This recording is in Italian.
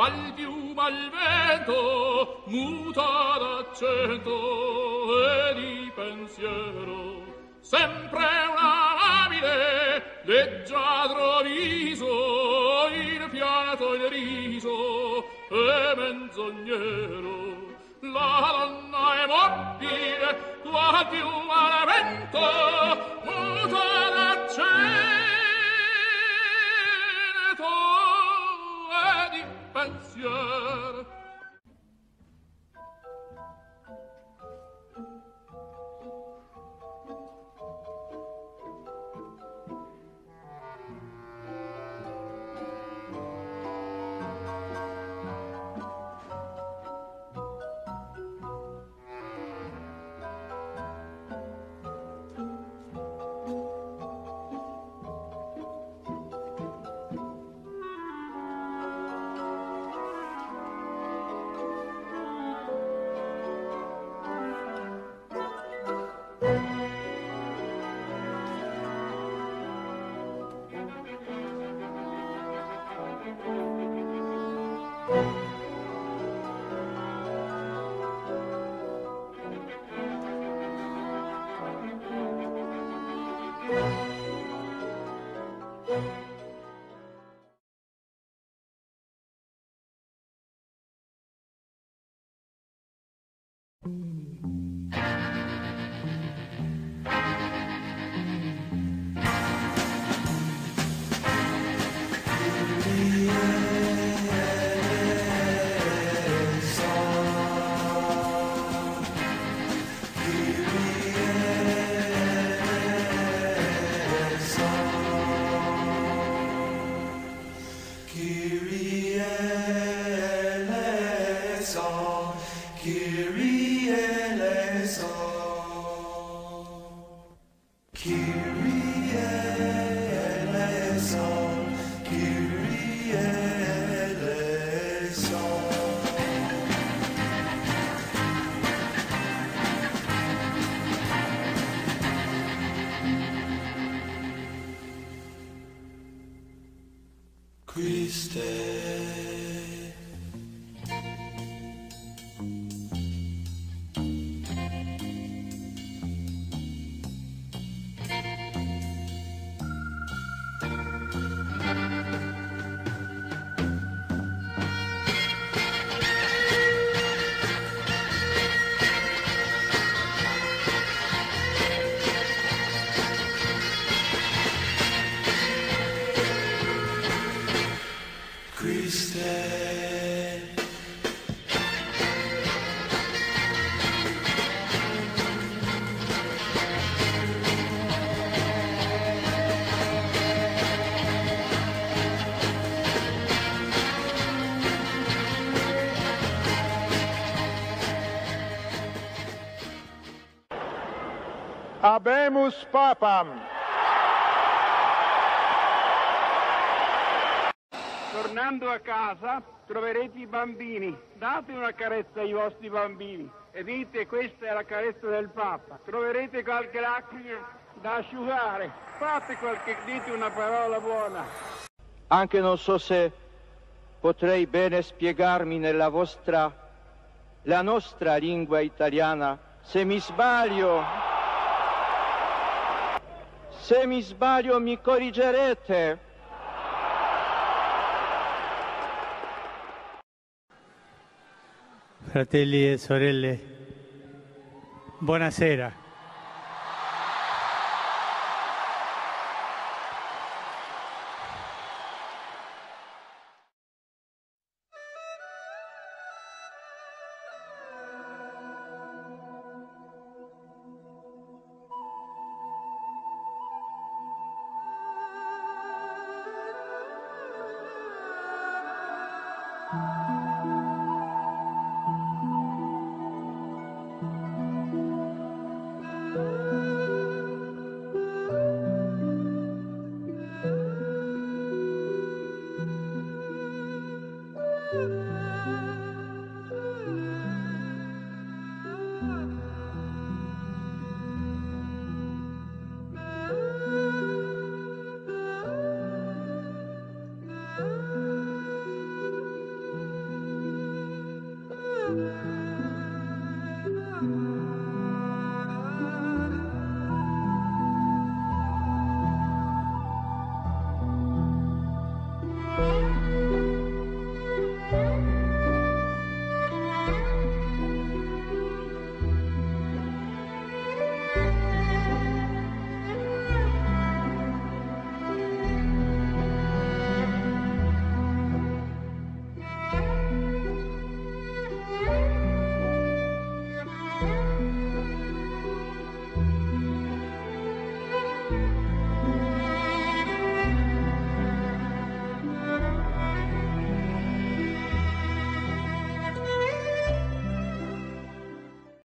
qual piuma al vento muta d'accento e di pensiero. Sempre una labile leggiadro viso il pianto il riso e menzognero. La donna è mobile qual piuma al vento muta d'accento fier Mm-hmm. Kyrie eleison, Kyrie eleison. Christe Habemus Papam. Tornando a casa troverete i bambini. Date una carezza ai vostri bambini e dite questa è la carezza del Papa. Troverete qualche lacrima da asciugare. Fate qualche, dite una parola buona. Anche non so se potrei bene spiegarmi nella vostra, la nostra lingua italiana. Se mi sbaglio, se mi sbaglio mi corrigerete. Fratelli e sorelle, buonasera.